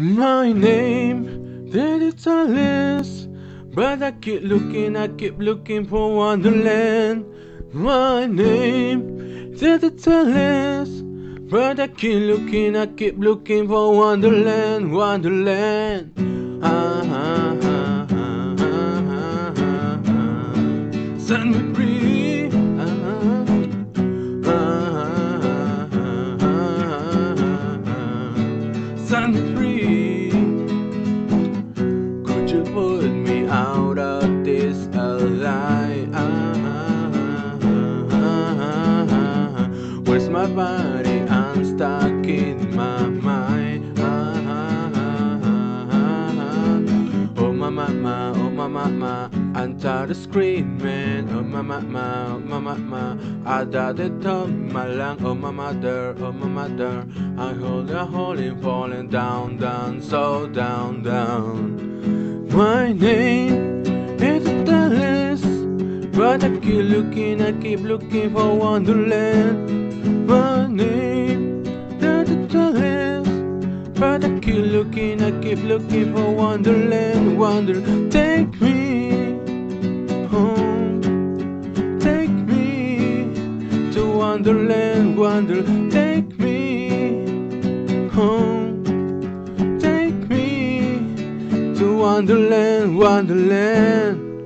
My name, that it's Alice, but I keep looking, I keep looking for Wonderland. My name, that it's Alice, but I keep looking, I keep looking for Wonderland, Wonderland. Ah, ah, ah, ah, ah, ah, ah. Set me free. Ah, ah, ah, ah, ah, ah. Set me free. Of this alive? Where's my body? I'm stuck in my mind. Oh my mama, oh my mama, I'm the screen man. Oh my mama, oh my mama, ada the top malang. Oh my mother, oh my mother, I hold a hole falling down, down, so down, down. My name is but I keep looking, I keep looking for Wonderland. My name the list, but I keep looking, I keep looking for Wonderland. Wonder, take me home, take me to Wonderland. Wonder, take me home. Take me to Wonderland, Wonderland.